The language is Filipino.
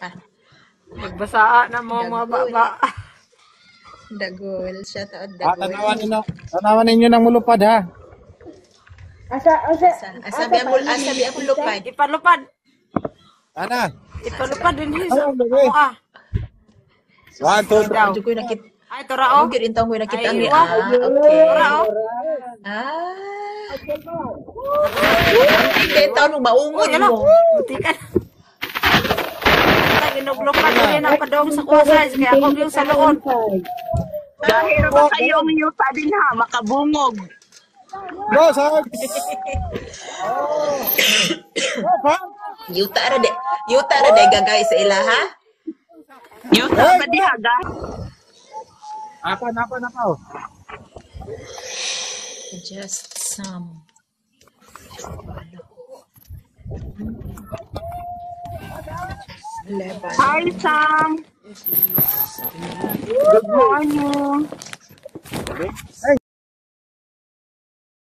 Ah. Magbasaa na mo mga baba. Dagol. Shout out Dagol. Ah, tanawan ninyo, tanawan ninyo ng mulupad ha. Ah. Asa, asa, asa, asa, asa, asa, asa, mulupad. Di Ipalupad. Ana. Ipalupad din hisa. Oh, ah. One, two, three. Ay, tora o. Ay, tora o. Ay, tora o. Ah, okay. Tora. Ah. Okay, taon mo oh, ya maungon. Ano? Buti ka na. Ginuglupad ko rin ang padong sa kusay. Kaya ako yung sa loon. Dahil ba kayong yuta din ha, makabungog. Go, Sarge! Oh. Pa? Yuta ra de. Yuta ra de gagay sa ila ha. Yuta ba di haga? Apa, apa, apa? Just some. Eleven. Hi, Sam. Good morning.